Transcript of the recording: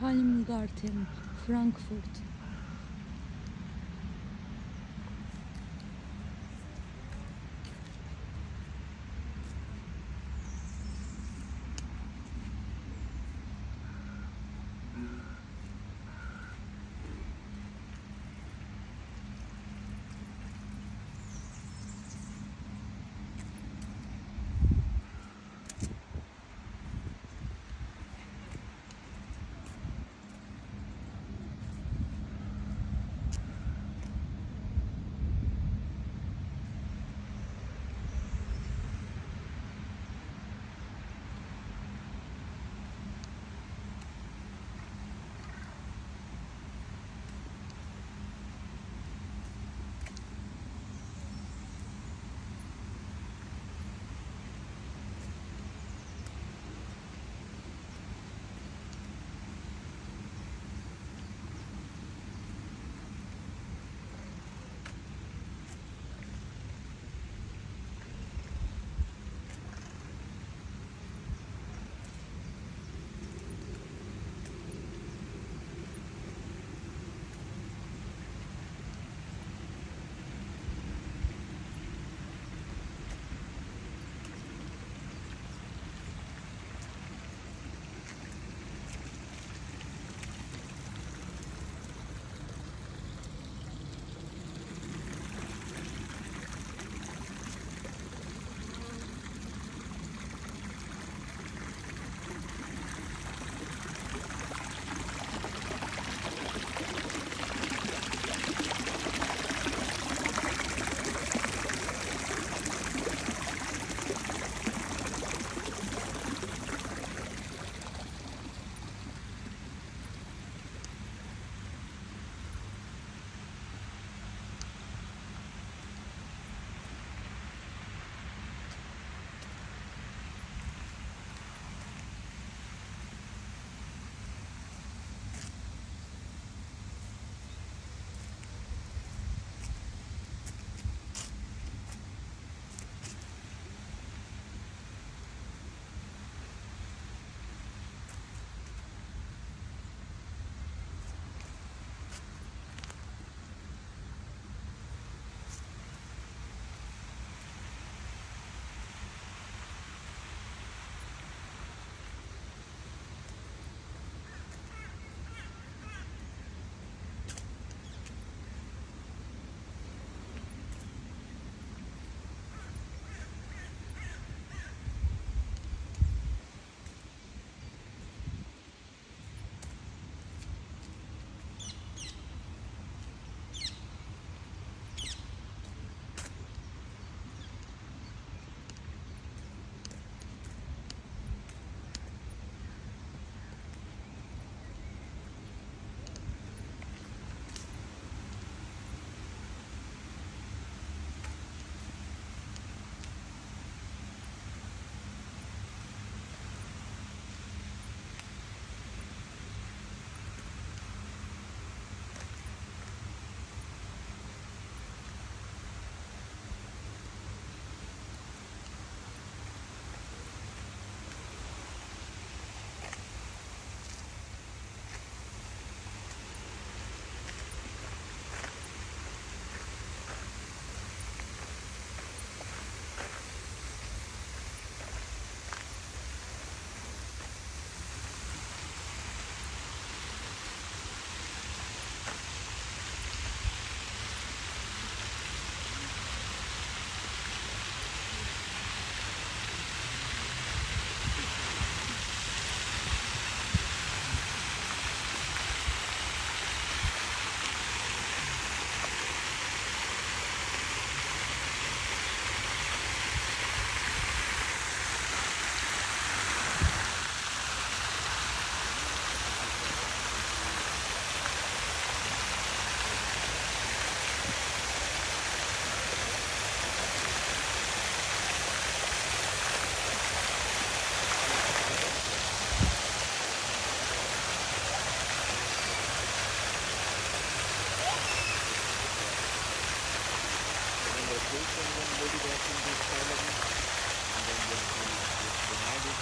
Palmgarten, Frankfurt. place and then maybe they have to do and then they have to deny it